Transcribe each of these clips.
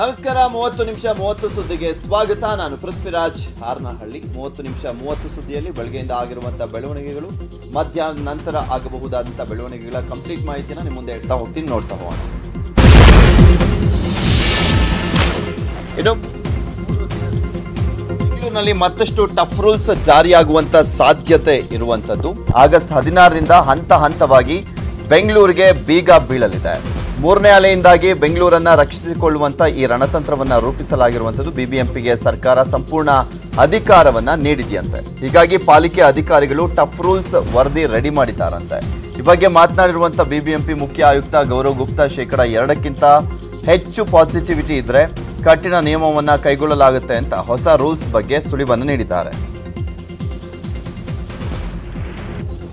ನಮಸ್ಕಾರ, ಮೂವತ್ತು ನಿಮಿಷ, ಮೂವತ್ತು ಸುದ್ದಿಗೆ ಸ್ವಾಗತ. ನಾನು ಪೃಥ್ವಿರಾಜ್ ಹಾರ್ನಹಳ್ಳಿ. ಮೂವತ್ತು ನಿಮಿಷ, ಮೂವತ್ತು ಸುದ್ದಿಯಲ್ಲಿ ಬೆಳಗ್ಗೆಯಿಂದ ಆಗಿರುವಂತಹ ಬೆಳವಣಿಗೆಗಳು, ಮಧ್ಯಾಹ್ನ ನಂತರ ಆಗಬಹುದಾದಂತಹ ಬೆಳವಣಿಗೆಗಳ ಕಂಪ್ಲೀಟ್ ಮಾಹಿತಿನ ನಿಮ್ಮ ಮುಂದೆ ಇಡ್ತಾ ಹೋಗ್ತೀನಿ. ನೋಡ್ತಾ ಹೋಗೋಣ. ಇದು ಬೆಂಗಳೂರಿನಲ್ಲಿ ಮತ್ತಷ್ಟು ಟಫ್ ರೂಲ್ಸ್ ಜಾರಿಯಾಗುವಂತ ಸಾಧ್ಯತೆ ಇರುವಂತದ್ದು ಆಗಸ್ಟ್ ಹದಿನಾರರಿಂದ ಹಂತ ಹಂತವಾಗಿ ಬೆಂಗಳೂರಿಗೆ ಬೀಗ ಬೀಳಲಿದೆ. ಮೂರನೇ ಅಲೆಯಿಂದಾಗಿ ಬೆಂಗಳೂರನ್ನ ರಕ್ಷಿಸಿಕೊಳ್ಳುವಂತ ಈ ರಣತಂತ್ರವನ್ನ ರೂಪಿಸಲಾಗಿರುವಂತದ್ದು ಬಿಬಿಎಂಪಿಗೆ ಸರ್ಕಾರ ಸಂಪೂರ್ಣ ಅಧಿಕಾರವನ್ನ ನೀಡಿದೆಯಂತೆ. ಹೀಗಾಗಿ ಪಾಲಿಕೆ ಅಧಿಕಾರಿಗಳು ಟಫ್ ರೂಲ್ಸ್ ವರದಿ ರೆಡಿ ಮಾಡಿದ್ದಾರಂತೆ. ಈ ಬಗ್ಗೆ ಮಾತನಾಡಿರುವಂತ ಬಿಬಿಎಂಪಿ ಮುಖ್ಯ ಆಯುಕ್ತ ಗೌರವ್ ಗುಪ್ತಾ, ಶೇಕಡ ಎರಡಕ್ಕಿಂತ ಹೆಚ್ಚು ಪಾಸಿಟಿವಿಟಿ ಇದ್ರೆ ಕಠಿಣ ನಿಯಮವನ್ನು ಕೈಗೊಳ್ಳಲಾಗುತ್ತೆ ಅಂತ ಹೊಸ ರೂಲ್ಸ್ ಬಗ್ಗೆ ಸುಳಿವನ್ನು ನೀಡಿದ್ದಾರೆ.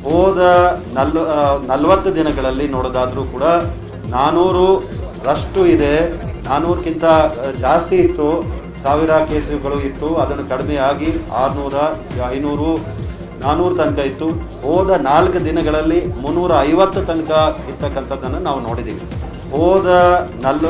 ಹೋದ ನಲ್ವ ನಲವತ್ತು ದಿನಗಳಲ್ಲಿ ನೋಡೋದಾದರೂ ಕೂಡ ನಾನ್ನೂರು ರಷ್ಟು ಇದೆ. ನಾನ್ನೂರಕ್ಕಿಂತ ಜಾಸ್ತಿ ಇತ್ತು. ಸಾವಿರ ಕೇಸುಗಳು ಇತ್ತು. ಅದನ್ನು ಕಡಿಮೆ ಆಗಿ ಆರುನೂರ, ಐನೂರು ನಾನ್ನೂರು ತನಕ ಇತ್ತು. ಹೋದ ನಾಲ್ಕು ದಿನಗಳಲ್ಲಿ ಮುನ್ನೂರ ಐವತ್ತು ತನಕ ಇರ್ತಕ್ಕಂಥದ್ದನ್ನು ನಾವು ನೋಡಿದ್ದೀವಿ. ಹೋದ ನಲ್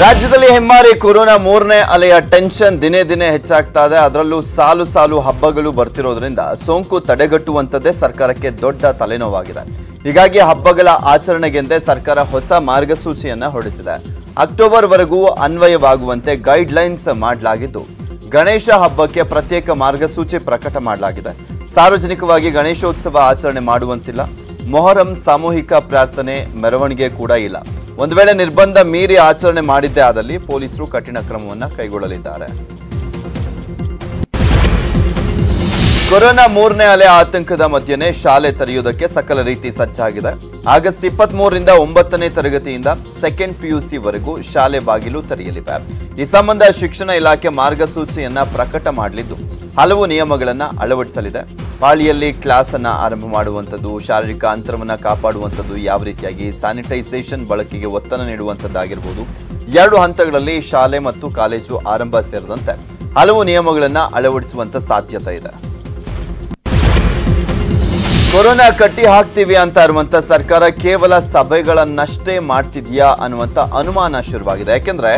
ರಾಜ್ಯದಲ್ಲಿ ಹೆಮ್ಮಾರಿ ಕೊರೋನಾ ಮೂರನೇ ಅಲೆಯ ಟೆನ್ಷನ್ ದಿನೇ ದಿನೇ ಹೆಚ್ಚಾಗ್ತಾ ಇದೆ. ಅದರಲ್ಲೂ ಸಾಲು ಸಾಲು ಹಬ್ಬಗಳು ಬರ್ತಿರೋದ್ರಿಂದ ಸೋಂಕು ತಡೆಗಟ್ಟುವಂಥದ್ದೇ ಸರ್ಕಾರಕ್ಕೆ ದೊಡ್ಡ ತಲೆನೋವಾಗಿದೆ. ಹೀಗಾಗಿ ಹಬ್ಬಗಳ ಆಚರಣೆಗೆಂದೇ ಸರ್ಕಾರ ಹೊಸ ಮಾರ್ಗಸೂಚಿಯನ್ನು ಹೊರಡಿಸಿದೆ. ಅಕ್ಟೋಬರ್ ವರೆಗೂ ಅನ್ವಯವಾಗುವಂತೆ ಗೈಡ್ ಲೈನ್ಸ್ ಮಾಡಲಾಗಿದ್ದು, ಗಣೇಶ ಹಬ್ಬಕ್ಕೆ ಪ್ರತ್ಯೇಕ ಮಾರ್ಗಸೂಚಿ ಪ್ರಕಟ ಮಾಡಲಾಗಿದೆ. ಸಾರ್ವಜನಿಕವಾಗಿ ಗಣೇಶೋತ್ಸವ ಆಚರಣೆ ಮಾಡುವಂತಿಲ್ಲ. ಮೊಹರಂ ಸಾಮೂಹಿಕ ಪ್ರಾರ್ಥನೆ, ಮೆರವಣಿಗೆ ಕೂಡ ಇಲ್ಲ. ಒಂದು ವೇಳೆ ನಿರ್ಬಂಧ ಮೀರಿ ಆಚರಣೆ ಮಾಡಿದ್ದೇ ಆದಲ್ಲಿ ಪೊಲೀಸರು ಕಠಿಣ ಕ್ರಮವನ್ನು ಕೈಗೊಳ್ಳಲಿದ್ದಾರೆ. ಕೊರೋನಾ ಮೂರನೇ ಅಲೆ ಆತಂಕದ ಮಧ್ಯೆನೇ ಶಾಲೆ ತೆರೆಯುವುದಕ್ಕೆ ಸಕಲ ರೀತಿ ಸಜ್ಜಾಗಿದೆ. ಆಗಸ್ಟ್ ಇಪ್ಪತ್ತ್ ಮೂರರಿಂದ ಒಂಬತ್ತನೇ ತರಗತಿಯಿಂದ ಸೆಕೆಂಡ್ ಪಿಯುಸಿ ವರೆಗೂ ಶಾಲೆ ಬಾಗಿಲು ತೆರೆಯಲಿವೆ. ಈ ಸಂಬಂಧ ಶಿಕ್ಷಣ ಇಲಾಖೆ ಮಾರ್ಗಸೂಚಿಯನ್ನ ಪ್ರಕಟ ಮಾಡಲಿದ್ದು. ಹಲವು ನಿಯಮಗಳನ್ನು ಅಳವಡಿಸಲಿದೆ. ಪಾಳಿಯಲ್ಲಿ ಕ್ಲಾಸ್ ಅನ್ನ ಆರಂಭ ಮಾಡುವಂಥದ್ದು, ಶಾರೀರಿಕ ಅಂತರವನ್ನ ಕಾಪಾಡುವಂಥದ್ದು ಯಾವ ರೀತಿಯಾಗಿ ಸ್ಯಾನಿಟೈಸೇಷನ್ ಬಳಕೆಗೆ ಒತ್ತನ್ನು ನೀಡುವಂಥದ್ದಾಗಿರ್ಬೋದು. ಎರಡು ಹಂತಗಳಲ್ಲಿ ಶಾಲೆ ಮತ್ತು ಕಾಲೇಜು ಆರಂಭ ಸೇರಿದಂತೆ ಹಲವು ನಿಯಮಗಳನ್ನು ಅಳವಡಿಸುವಂತ ಸಾಧ್ಯತೆ ಇದೆ. ಕೊರೋನಾ ಕಟ್ಟಿ ಹಾಕ್ತೀವಿ ಅಂತ ಇರುವಂತ ಸರ್ಕಾರ ಕೇವಲ ಸಭೆಗಳನ್ನಷ್ಟೇ ಮಾಡ್ತಿದ್ಯಾ ಅನ್ನುವಂತ ಅನುಮಾನ ಶುರುವಾಗಿದೆ. ಯಾಕೆಂದ್ರೆ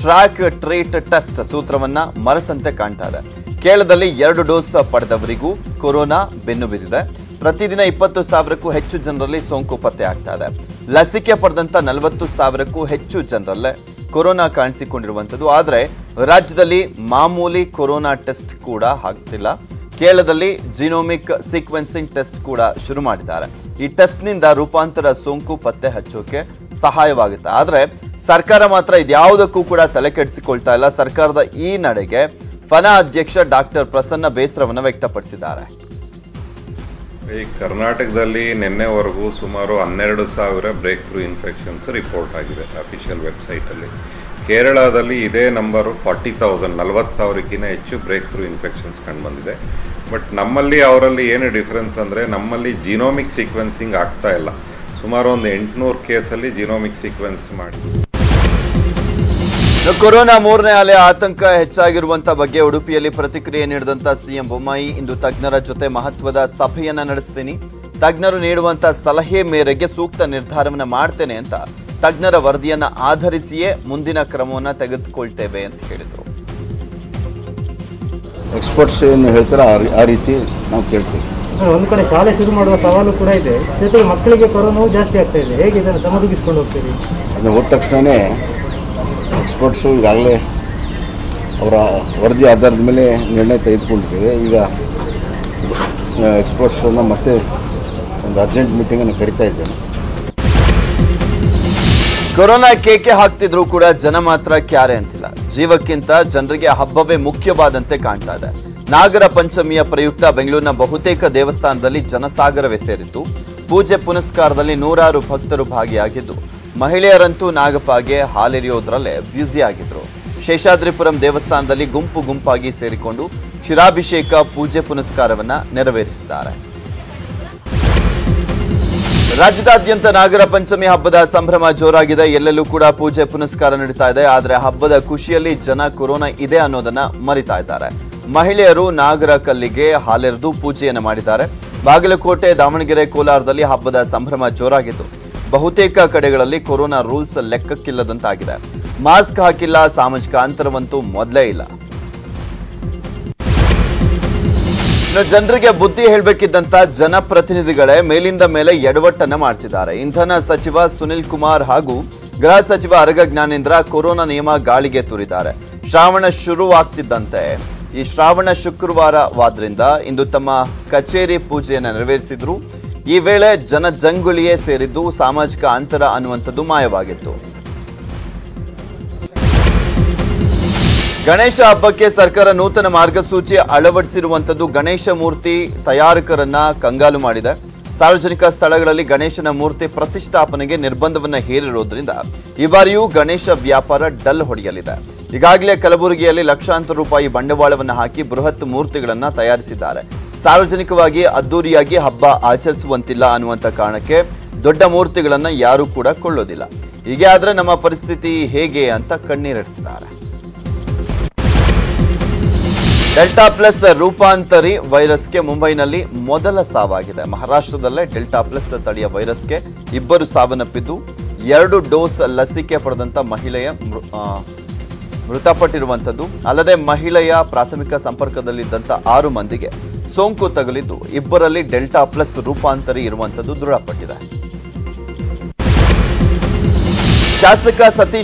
ಟ್ರ್ಯಾಕ್ ಟ್ರೀಟ್ ಟೆಸ್ಟ್ ಸೂತ್ರವನ್ನ ಮರೆತಂತೆ ಕಾಣ್ತಾ ಇದೆ. ಕೇರಳದಲ್ಲಿ ಎರಡು ಡೋಸ್ ಪಡೆದವರಿಗೂ ಕೊರೋನಾ ಬೆನ್ನು ಬಿದ್ದಿದೆ. ಪ್ರತಿದಿನ ಇಪ್ಪತ್ತು ಸಾವಿರಕ್ಕೂ ಹೆಚ್ಚು ಜನರಲ್ಲಿ ಸೋಂಕು ಪತ್ತೆ ಆಗ್ತಾ ಇದೆ. ಲಸಿಕೆ ಪಡೆದಂತ ನಲವತ್ತು ಸಾವಿರಕ್ಕೂ ಹೆಚ್ಚು ಜನರಲ್ಲೇ ಕೊರೋನಾ ಕಾಣಿಸಿಕೊಂಡಿರುವಂಥದ್ದು. ಆದರೆ ರಾಜ್ಯದಲ್ಲಿ ಮಾಮೂಲಿ ಕೊರೋನಾ ಟೆಸ್ಟ್ ಕೂಡ ಆಗ್ತಿಲ್ಲ. ಕೇರಳದಲ್ಲಿ ಜಿನೋಮಿಕ್ ಸೀಕ್ವೆನ್ಸಿಂಗ್ ಟೆಸ್ಟ್ ಕೂಡ ಶುರು ಮಾಡಿದ್ದಾರೆ. ಈ ಟೆಸ್ಟ್ನಿಂದ ರೂಪಾಂತರ ಸೋಂಕು ಪತ್ತೆ ಹಚ್ಚೋಕೆ ಸಹಾಯವಾಗುತ್ತೆ. ಆದರೆ ಸರ್ಕಾರ ಮಾತ್ರ ಇದ್ಯಾವುದಕ್ಕೂ ಕೂಡ ತಲೆ ಕೆಡಿಸಿಕೊಳ್ತಾ ಇಲ್ಲ. ಸರ್ಕಾರದ ಈ ನಡೆಗೆ ಫನ ಅಧ್ಯಕ್ಷ ಡಾಕ್ಟರ್ ಪ್ರಸನ್ನ ಬೇಸರವನ್ನು ವ್ಯಕ್ತಪಡಿಸಿದ್ದಾರೆ. ಈ ಕರ್ನಾಟಕದಲ್ಲಿ ನಿನ್ನೆವರೆಗೂ ಸುಮಾರು ಹನ್ನೆರಡು ಸಾವಿರ ಬ್ರೇಕ್ ಥ್ರೂ ಇನ್ಫೆಕ್ಷನ್ಸ್ ರಿಪೋರ್ಟ್ ಆಗಿದೆ ಅಫಿಷಿಯಲ್ ವೆಬ್ಸೈಟಲ್ಲಿ. ಕೇರಳದಲ್ಲಿ ಇದೇ ನಂಬರು ಫಾರ್ಟಿ ತೌಸಂಡ್, ನಲ್ವತ್ತು ಸಾವಿರಕ್ಕಿಂತ ಹೆಚ್ಚು ಬ್ರೇಕ್ ಥ್ರೂ ಇನ್ಫೆಕ್ಷನ್ಸ್ ಕಂಡುಬಂದಿದೆ. ಬಟ್ ನಮ್ಮಲ್ಲಿ ಅವರಲ್ಲಿ ಏನು ಡಿಫ್ರೆನ್ಸ್ ಅಂದರೆ ನಮ್ಮಲ್ಲಿ ಜಿನೋಮಿಕ್ ಸೀಕ್ವೆನ್ಸಿಂಗ್ ಆಗ್ತಾ ಇಲ್ಲ. ಸುಮಾರು ಒಂದು ಎಂಟುನೂರು ಕೇಸಲ್ಲಿ ಜಿನೋಮಿಕ್ ಸೀಕ್ವೆನ್ಸ್ ಮಾಡಿ. ಕೊರೋನಾ ಮೂರನೇ ಅಲೆ ಆತಂಕ ಹೆಚ್ಚಾಗಿರುವಂತ ಬಗ್ಗೆ ಉಡುಪಿಯಲ್ಲಿ ಪ್ರತಿಕ್ರಿಯೆ ನೀಡಿದಂತಹ ಸಿಎಂ ಬೊಮ್ಮಾಯಿ ಇಂದು ತಜ್ಞರ ಜೊತೆ ಮಹತ್ವದ ಸಭೆಯನ್ನ ನಡೆಸ್ತೀನಿ. ತಜ್ಞರು ನೀಡುವಂತ ಸಲಹೆ ಮೇರೆಗೆ ಸೂಕ್ತ ನಿರ್ಧಾರವನ್ನ ಮಾಡ್ತೇನೆ ಅಂತ ತಜ್ಞರ ವರದಿಯನ್ನ ಆಧರಿಸಿಯೇ ಮುಂದಿನ ಕ್ರಮವನ್ನ ತೆಗೆದುಕೊಳ್ತೇವೆ ಅಂತ ಹೇಳಿದರು. ಎಕ್ಸ್ಪರ್ಟ್ಸ್ ಏನು ಹೇಳ್ತಾರೆ ಆ ರೀತಿ ನಾವು ಕೇಳ್ತೀವಿ. ಒಂದು ಕಡೆ ಶಾಲೆ ಶುರು ಮಾಡುವ ಸವಾಲು ಕೂಡ ಇದೆ. ಜೊತೆಗೆ ಮಕ್ಕಳಿಗೆ ಕೊರೋನಾವು ಜಾಸ್ತಿ ಆಗ್ತಾ ಇದೆ. ಹೇಗೆ ಇದನ್ನು ಸಮದುಗಿಸ್ಕೊಂಡು ಹೋಗ್ತೀರಿ. ಅದು ಹೋದ ತಕ್ಷಣವೇ ಎಕ್ಸ್ಪರ್ಟ್ಸು ಈಗಾಗಲೇ ಅವರ ವರದಿ ಆಧಾರದ ಮೇಲೆ ನಿರ್ಣಯ ತೆಗೆದುಕೊಂಡಿದ್ದೇವೆ. ಈಗ ಎಕ್ಸ್ಪರ್ಟ್ಸನ್ನು ಮತ್ತೆ ಒಂದು ಅರ್ಜೆಂಟ್ ಮೀಟಿಂಗನ್ನು ಕರಿತಾ ಇದ್ದೇನೆ. ಕೊರೋನಾ ಕೇಕೆ ಹಾಕ್ತಿದ್ರು ಕೂಡ ಜನ ಮಾತ್ರ ಕ್ಯಾರೆ ಅಂತಿಲ್ಲ. ಜೀವಕ್ಕಿಂತ ಜನರಿಗೆ ಹಬ್ಬವೇ ಮುಖ್ಯವಾದಂತೆ ಕಾಣ್ತಾ ಇದೆ. ನಾಗರ ಪಂಚಮಿಯ ಪ್ರಯುಕ್ತ ಬೆಂಗಳೂರಿನ ಬಹುತೇಕ ದೇವಸ್ಥಾನದಲ್ಲಿ ಜನಸಾಗರವೇ ಸೇರಿತ್ತು ಪೂಜೆ ಪುನಸ್ಕಾರದಲ್ಲಿ ನೂರಾರು ಭಕ್ತರು ಭಾಗಿಯಾಗಿದ್ದು ಮಹಿಳೆಯರಂತೂ ನಾಗಪ್ಪಗೆ ಹಾಲೆರೆಯೋದ್ರಲ್ಲೇ ಬ್ಯುಸಿ ಆಗಿದ್ರು. ಶೇಷಾದ್ರಿಪುರಂ ದೇವಸ್ಥಾನದಲ್ಲಿ ಗುಂಪು ಗುಂಪಾಗಿ ಸೇರಿಕೊಂಡು ಕ್ಷೀರಾಭಿಷೇಕ ಪೂಜೆ ಪುನಸ್ಕಾರವನ್ನ ನೆರವೇರಿಸಿದ್ದಾರೆ. ರಾಜ್ಯದಾದ್ಯಂತ ನಾಗರ ಪಂಚಮಿ ಹಬ್ಬದ ಸಂಭ್ರಮ ಜೋರಾಗಿದೆ. ಎಲ್ಲೆಲ್ಲೂ ಕೂಡ ಪೂಜೆ ಪುನಸ್ಕಾರ ನಡೀತಾ ಇದೆ. ಆದರೆ ಹಬ್ಬದ ಖುಷಿಯಲ್ಲಿ ಜನ ಕೊರೋನಾ ಇದೆ ಅನ್ನೋದನ್ನ ಮರಿತಾ ಇದ್ದಾರೆ. ಮಹಿಳೆಯರು ನಾಗರ ಕಲ್ಲಿಗೆ ಹಾಲೆರೆದು ಪೂಜೆಯನ್ನು ಮಾಡಿದ್ದಾರೆ. ಬಾಗಲಕೋಟೆ ದಾವಣಗೆರೆ ಕೋಲಾರದಲ್ಲಿ ಹಬ್ಬದ ಸಂಭ್ರಮ ಜೋರಾಗಿದ್ದು ಬಹುತೇಕ ಕಡೆಗಳಲ್ಲಿ ಕೊರೋನಾ ರೂಲ್ಸ್ ಲೆಕ್ಕಕ್ಕಿಲ್ಲದಂತಾಗಿದೆ. ಮಾಸ್ಕ್ ಹಾಕಿಲ್ಲ, ಸಾಮಾಜಿಕ ಅಂತರವಂತೂ ಮೊದಲೇ ಇಲ್ಲ. ಜನರಿಗೆ ಬುದ್ಧಿ ಹೇಳಬೇಕಿದ್ದಂತ ಜನಪ್ರತಿನಿಧಿಗಳೇ ಮೇಲಿಂದ ಮೇಲೆ ಎಡವಟ್ಟನ್ನು ಮಾಡ್ತಿದ್ದಾರೆ. ಇಂಧನ ಸಚಿವ ಸುನಿಲ್ ಕುಮಾರ್ ಹಾಗೂ ಗೃಹ ಸಚಿವ ಅರಗ ಜ್ಞಾನೇಂದ್ರ ಕೊರೋನಾ ನಿಯಮ ಗಾಳಿಗೆ ತೂರಿದ್ದಾರೆ. ಶ್ರಾವಣ ಶುರುವಾಗ್ತಿದ್ದಂತೆ. ಈ ಶ್ರಾವಣ ಶುಕ್ರವಾರವಾದ್ರಿಂದ ಇಂದು ತಮ್ಮ ಕಚೇರಿ ಪೂಜೆಯನ್ನು ನೆರವೇರಿಸಿದ್ರು. ಈ ವೇಳೆ ಜನಜಂಗುಳಿಯೇ ಸೇರಿದ್ದು ಸಾಮಾಜಿಕ ಅಂತರ ಅನ್ನುವಂಥದ್ದು ಮಾಯವಾಗಿತ್ತು. ಗಣೇಶ ಹಬ್ಬಕ್ಕೆ ಸರ್ಕಾರ ನೂತನ ಮಾರ್ಗಸೂಚಿ ಅಳವಡಿಸಿರುವಂಥದ್ದು ಗಣೇಶ ಮೂರ್ತಿ ತಯಾರಕರನ್ನ ಕಂಗಾಲು ಮಾಡಿದೆ. ಸಾರ್ವಜನಿಕ ಸ್ಥಳಗಳಲ್ಲಿ ಗಣೇಶನ ಮೂರ್ತಿ ಪ್ರತಿಷ್ಠಾಪನೆಗೆ ನಿರ್ಬಂಧವನ್ನು ಹೇರಿರುವುದರಿಂದ ಈ ಬಾರಿಯೂ ಗಣೇಶ ವ್ಯಾಪಾರ ಡಲ್ ಹೊಡೆಯಲಿದೆ. ಈಗಾಗಲೇ ಕಲಬುರಗಿಯಲ್ಲಿ ಲಕ್ಷಾಂತರ ರೂಪಾಯಿ ಬಂಡವಾಳವನ್ನು ಹಾಕಿ ಬೃಹತ್ ಮೂರ್ತಿಗಳನ್ನು ತಯಾರಿಸಿದ್ದಾರೆ. ಸಾರ್ವಜನಿಕವಾಗಿ ಅದ್ದೂರಿಯಾಗಿ ಹಬ್ಬ ಆಚರಿಸುವಂತಿಲ್ಲ ಅನ್ನುವಂಥ ಕಾರಣಕ್ಕೆ ದೊಡ್ಡ ಮೂರ್ತಿಗಳನ್ನು ಯಾರೂ ಕೂಡ ಕೊಳ್ಳೋದಿಲ್ಲ. ಹೀಗೆ ಆದರೆ ನಮ್ಮ ಪರಿಸ್ಥಿತಿ ಹೇಗೆ ಅಂತ ಕಣ್ಣೀರಿಡ್ತಿದ್ದಾರೆ. ಡೆಲ್ಟಾ ಪ್ಲಸ್ ರೂಪಾಂತರಿ ವೈರಸ್ಗೆ ಮುಂಬೈನಲ್ಲಿ ಮೊದಲ ಸಾವಾಗಿದೆ. ಮಹಾರಾಷ್ಟ್ರದಲ್ಲೇ ಡೆಲ್ಟಾ ಪ್ಲಸ್ ತಳಿಯ ವೈರಸ್ಗೆ ಇಬ್ಬರು ಸಾವನ್ನಪ್ಪಿದ್ದು, ಎರಡು ಡೋಸ್ ಲಸಿಕೆ ಪಡೆದಂಥ ಮಹಿಳೆಯ ಮೃತಪಟ್ಟಿರುವಂಥದ್ದು. ಅಲ್ಲದೆ ಮಹಿಳೆಯ ಪ್ರಾಥಮಿಕ ಸಂಪರ್ಕದಲ್ಲಿದ್ದಂಥ ಆರು ಮಂದಿಗೆ ಸೋಂಕು ತಗುಲಿದ್ದು, ಇಬ್ಬರಲ್ಲಿ ಡೆಲ್ಟಾ ಪ್ಲಸ್ ರೂಪಾಂತರಿ ಇರುವಂಥದ್ದು ದೃಢಪಟ್ಟಿದೆ. ಶಾಸಕ ಸತೀಶ್